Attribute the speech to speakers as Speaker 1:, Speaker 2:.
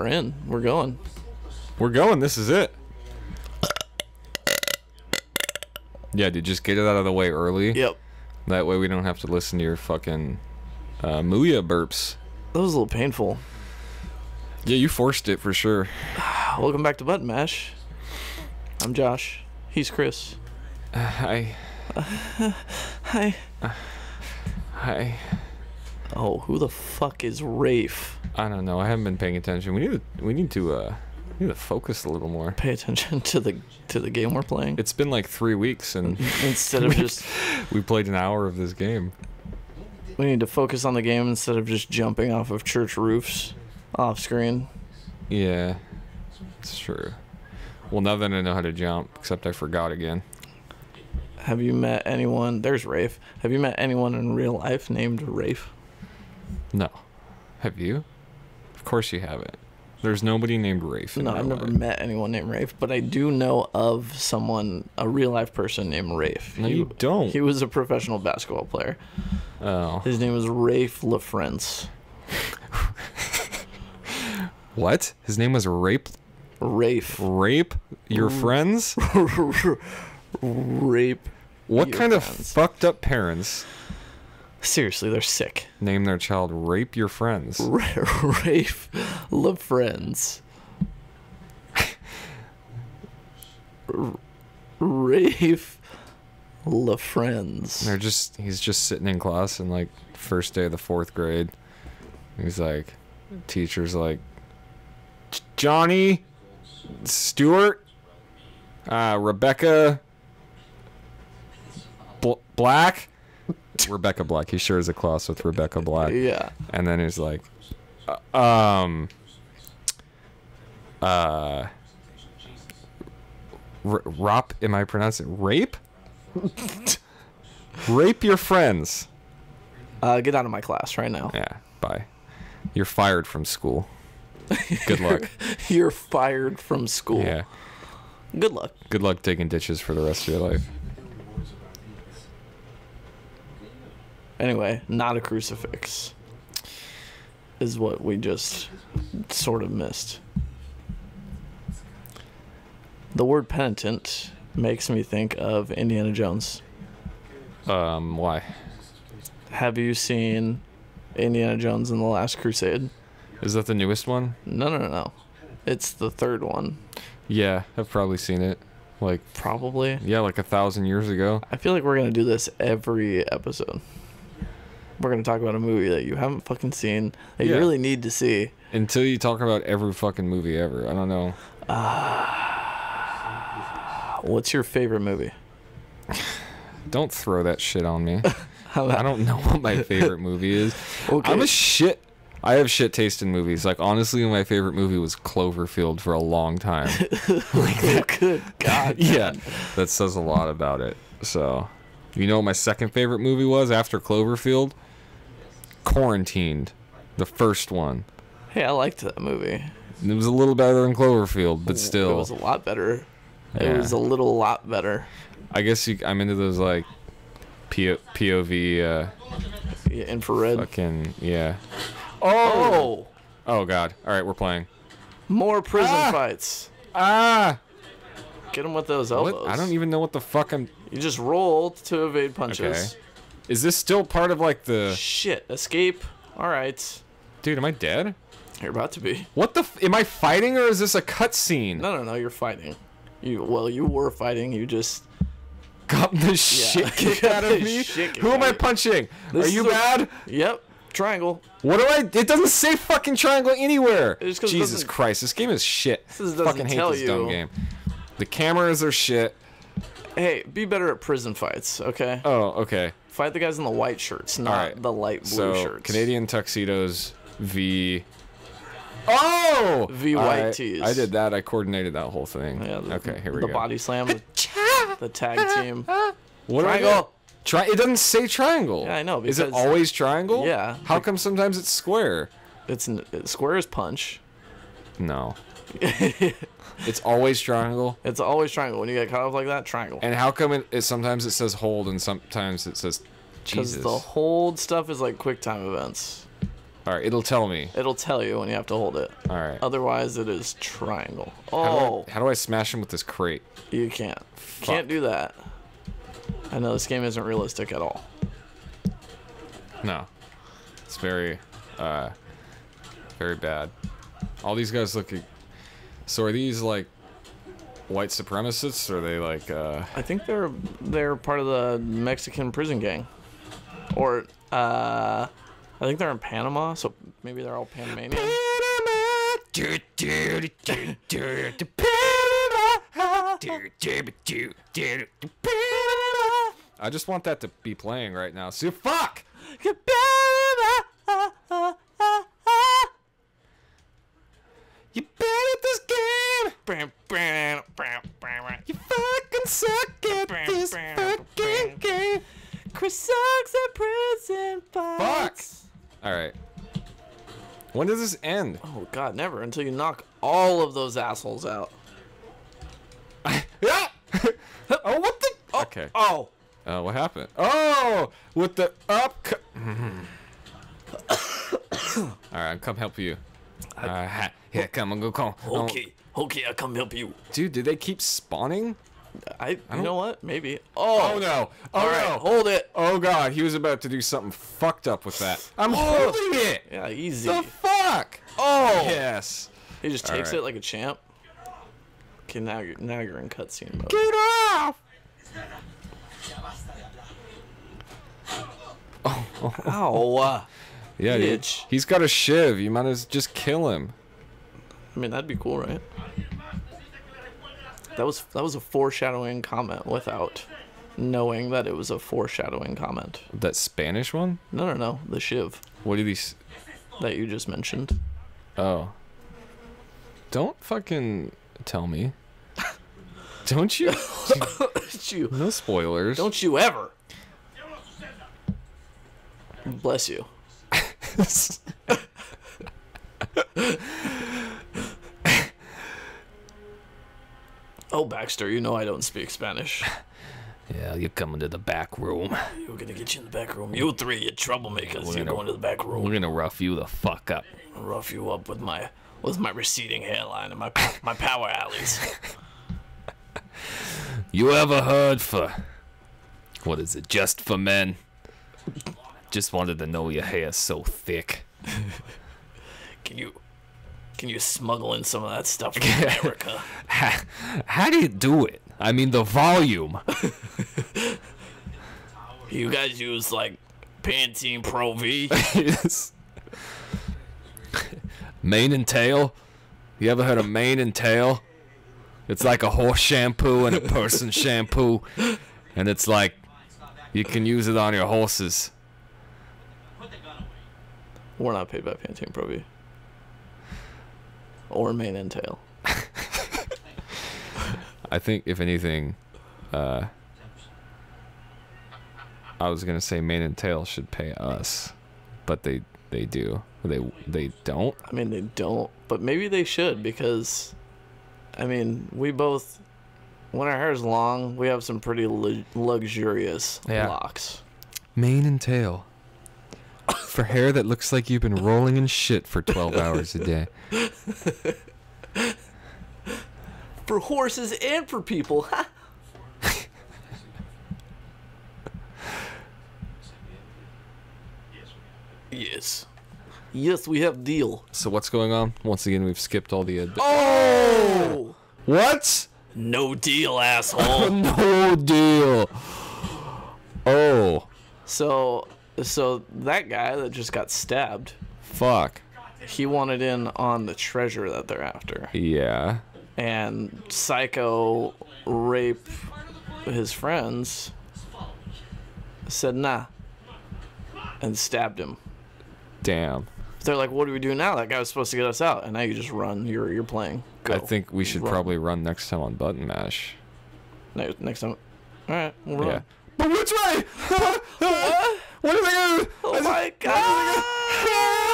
Speaker 1: we're in. We're going.
Speaker 2: We're going. This is it. Yeah, dude, just get it out of the way early.
Speaker 1: Yep.
Speaker 2: That way we don't have to listen to your fucking uh, Muya burps.
Speaker 1: That was a little painful.
Speaker 2: Yeah, you forced it for sure.
Speaker 1: Welcome back to Button Mash. I'm Josh. He's Chris.
Speaker 2: Hi.
Speaker 1: Hi.
Speaker 2: Hi.
Speaker 1: Oh, who the fuck is Rafe?
Speaker 2: I don't know. I haven't been paying attention. We need to. We need to. Uh, we need to focus a little more.
Speaker 1: Pay attention to the to the game we're playing.
Speaker 2: It's been like three weeks, and
Speaker 1: instead of just
Speaker 2: we played an hour of this game.
Speaker 1: we need to focus on the game instead of just jumping off of church roofs off screen.
Speaker 2: Yeah, it's true. Well, now that I know how to jump, except I forgot again.
Speaker 1: Have you met anyone? There's Rafe. Have you met anyone in real life named Rafe?
Speaker 2: No. Have you? Of course you haven't. There's nobody named Rafe. in
Speaker 1: No, I've never
Speaker 2: life.
Speaker 1: met anyone named Rafe, but I do know of someone, a real life person named Rafe.
Speaker 2: No,
Speaker 1: he,
Speaker 2: you don't.
Speaker 1: He was a professional basketball player.
Speaker 2: Oh.
Speaker 1: His name was Raef LaFrentz.
Speaker 2: What? His name was Rape.
Speaker 1: Rafe.
Speaker 2: Rape your friends?
Speaker 1: Rape.
Speaker 2: What
Speaker 1: your
Speaker 2: kind of fucked up parents
Speaker 1: Seriously, they're sick.
Speaker 2: name their child Rape your friends?
Speaker 1: Raef LaFrentz. R- Raef LaFrentz.
Speaker 2: They're just he's just sitting in class and like first day of the fourth grade. He's like teacher's like Johnny Stewart uh Rebecca Bl- Black Rebecca Black. He shares a class with Rebecca Black.
Speaker 1: Yeah.
Speaker 2: And then he's like uh, um uh R- Rop, am I pronouncing? Rape? Rape your friends.
Speaker 1: Uh, get out of my class right now.
Speaker 2: Yeah, bye. You're fired from school. Good luck.
Speaker 1: You're fired from school.
Speaker 2: Yeah.
Speaker 1: Good luck.
Speaker 2: Good luck taking ditches for the rest of your life.
Speaker 1: Anyway, not a crucifix is what we just sort of missed. The word penitent makes me think of Indiana Jones.
Speaker 2: Um, why?
Speaker 1: Have you seen Indiana Jones and the Last Crusade?
Speaker 2: Is that the newest one?
Speaker 1: No, no, no, no. It's the third one,
Speaker 2: Yeah, I've probably seen it. Like,
Speaker 1: probably.
Speaker 2: yeah, like a thousand years ago.
Speaker 1: I feel like we're gonna do this every episode. We're gonna talk about a movie that you haven't fucking seen that you really need to see.
Speaker 2: Until you talk about every fucking movie ever. I don't know.
Speaker 1: What's your favorite movie?
Speaker 2: Don't throw that shit on me. I don't know what my favorite movie is.
Speaker 1: Okay.
Speaker 2: I'm a shit. I have shit taste in movies. Like honestly, my favorite movie was Cloverfield for a long time.
Speaker 1: like, Good God.
Speaker 2: yeah, that says a lot about it. So, you know what my second favorite movie was after Cloverfield? Quarantined, the first one.
Speaker 1: Hey, I liked that movie.
Speaker 2: It was a little better than Cloverfield, but still, It
Speaker 1: was a lot better. It was a little lot better.
Speaker 2: I guess you, I'm into those like P- POV, uh,
Speaker 1: Yeah, infrared.
Speaker 2: fucking yeah.
Speaker 1: Oh,
Speaker 2: Oh God! All right, we're playing.
Speaker 1: more prison
Speaker 2: Ah!
Speaker 1: fights.
Speaker 2: Ah!
Speaker 1: Get him with those
Speaker 2: What?
Speaker 1: elbows.
Speaker 2: I don't even know what the fuck I'm.
Speaker 1: You just roll to evade punches.
Speaker 2: Okay. Is this still part of like the?
Speaker 1: Shit. Escape. All right.
Speaker 2: Dude, am I dead?
Speaker 1: You're about to be.
Speaker 2: What the? F- am I fighting or is this a cutscene?
Speaker 1: No, no, no. You're fighting. You well, you were fighting. You just.
Speaker 2: got the shit kicked out of me. Who am I punching?
Speaker 1: This
Speaker 2: Are you
Speaker 1: a-
Speaker 2: bad?
Speaker 1: Yep. Triangle.
Speaker 2: What do I? It doesn't say fucking triangle anywhere.
Speaker 1: It's 'cause it
Speaker 2: Jesus Christ, this game is shit.
Speaker 1: This doesn't
Speaker 2: fucking hate
Speaker 1: tell
Speaker 2: this dumb game. The cameras are shit.
Speaker 1: Hey, be better at prison fights, okay?
Speaker 2: Oh, okay.
Speaker 1: Fight the guys in the white shirts, not
Speaker 2: Alright.
Speaker 1: the light blue
Speaker 2: So
Speaker 1: shirts.
Speaker 2: Canadian tuxedos v. Oh,
Speaker 1: V white
Speaker 2: I-
Speaker 1: tees.
Speaker 2: I did that. I coordinated that whole thing.
Speaker 1: Yeah, the,
Speaker 2: okay, here we
Speaker 1: the
Speaker 2: go.
Speaker 1: The body slam, the, the tag team.
Speaker 2: What do I do?
Speaker 1: Triangle.
Speaker 2: Tri- it doesn't say triangle.
Speaker 1: Yeah, I know,
Speaker 2: Is it always triangle?
Speaker 1: Yeah.
Speaker 2: How come sometimes it's square?
Speaker 1: It's n- square is punch.
Speaker 2: No. it's always triangle.
Speaker 1: It's always triangle. When you get caught up like that, triangle.
Speaker 2: And how come it, it sometimes it says hold and sometimes it says Jesus?
Speaker 1: Because the hold stuff is like quick time events.
Speaker 2: All right, it'll tell me.
Speaker 1: It'll tell you when you have to hold it.
Speaker 2: All right.
Speaker 1: Otherwise, it is triangle.
Speaker 2: How do,
Speaker 1: Oh,
Speaker 2: I, how do I smash him with this crate?
Speaker 1: you can't. Can't do that. I know this game isn't realistic at all.
Speaker 2: No. It's very, uh, very bad. All these guys look. So are these like white supremacists? Or are they like? uh
Speaker 1: I think they're they're part of the Mexican prison gang, or uh, I think they're in Panama, so maybe they're all Panamanian.
Speaker 2: I just want that to be playing right now. So fuck. You bad at this game. You fucking suck at this fucking game.
Speaker 1: Chris sucks at prison fights.
Speaker 2: All right. When does this end?
Speaker 1: Oh God, never until you knock all of those assholes out.
Speaker 2: Yeah. oh, what the? Okay.
Speaker 1: Oh,
Speaker 2: Uh, what happened? Oh, with the up. All right, come help you. Uh, ha- here, come on, go, come. on.
Speaker 1: okay, okay, I'll come help you.
Speaker 2: Dude, did they keep spawning?
Speaker 1: I, you know what? Maybe. Oh,
Speaker 2: Oh no! Oh
Speaker 1: right,
Speaker 2: no!
Speaker 1: hold it.
Speaker 2: Oh god, he was about to do something fucked up with that. I'm holding it.
Speaker 1: Yeah, easy.
Speaker 2: The fuck?
Speaker 1: oh,
Speaker 2: Yes.
Speaker 1: he just
Speaker 2: All
Speaker 1: takes
Speaker 2: right.
Speaker 1: it like a champ. Okay, now you're now you're in cutscene mode.
Speaker 2: Get off!
Speaker 1: Ow! uh,
Speaker 2: Yeah.
Speaker 1: Bitch.
Speaker 2: He's got a shiv. You might as just kill him.
Speaker 1: I mean, that'd be cool, right? That was that was a foreshadowing comment without knowing that it was a foreshadowing comment.
Speaker 2: That Spanish one?
Speaker 1: No, no, no, the shiv
Speaker 2: What are these?
Speaker 1: That you just mentioned.
Speaker 2: oh. Don't fucking tell me. Don't you?
Speaker 1: Don't you?
Speaker 2: No spoilers.
Speaker 1: Don't you ever? Bless you. Oh, Baxter, you know I don't speak Spanish.
Speaker 2: Yeah, you're coming to the back room.
Speaker 1: We're gonna get you in the back room. You three, you troublemakers.
Speaker 2: We're
Speaker 1: You're
Speaker 2: gonna-
Speaker 1: going to the back room.
Speaker 2: We're gonna rough you the fuck up.
Speaker 1: rough you up with my with my receding hairline and my my power alleys.
Speaker 2: You ever heard for what is it? Just for men. Just wanted to know your hair's so thick.
Speaker 1: Can you can you smuggle in some of that stuff from America?
Speaker 2: How, how do you do it? I mean, the volume.
Speaker 1: You guys use like Pantene Pro V?
Speaker 2: is mane and tail. You ever heard of mane and tail? It's like a horse shampoo and a person shampoo, and it's like you can use it on your horses.
Speaker 1: We're not paid by Pantene Pro V. Or Mane and Tail.
Speaker 2: I think if anything, uh, I was gonna say mane and tail should pay us, but they they do. They they don't.
Speaker 1: I mean, they don't, but maybe they should because, I mean, we both, when our hair's long, we have some pretty lu- luxurious
Speaker 2: Yeah.
Speaker 1: locks.
Speaker 2: Mane and tail. For hair that looks like you've been rolling in shit for 12 hours a day.
Speaker 1: For horses and for people. yes. Yes, we have deal.
Speaker 2: So what's going on? Once again, we've skipped all the. Ad-
Speaker 1: Oh!
Speaker 2: what?
Speaker 1: No deal, asshole.
Speaker 2: no deal. Oh,
Speaker 1: so, so that guy that just got stabbed,
Speaker 2: fuck.
Speaker 1: he wanted in on the treasure that they're after.
Speaker 2: Yeah.
Speaker 1: and Psycho rape his friends said nah and stabbed him.
Speaker 2: Damn.
Speaker 1: They're like, "What do we do now? That guy was supposed to get us out, and now you just run. You're you're playing. Go.
Speaker 2: I think we should
Speaker 1: Run.
Speaker 2: probably run next time on Button Mash.
Speaker 1: Ne- next time. All right, we'll run.
Speaker 2: Yeah. But which way? What? Are they gonna?
Speaker 1: Oh my god!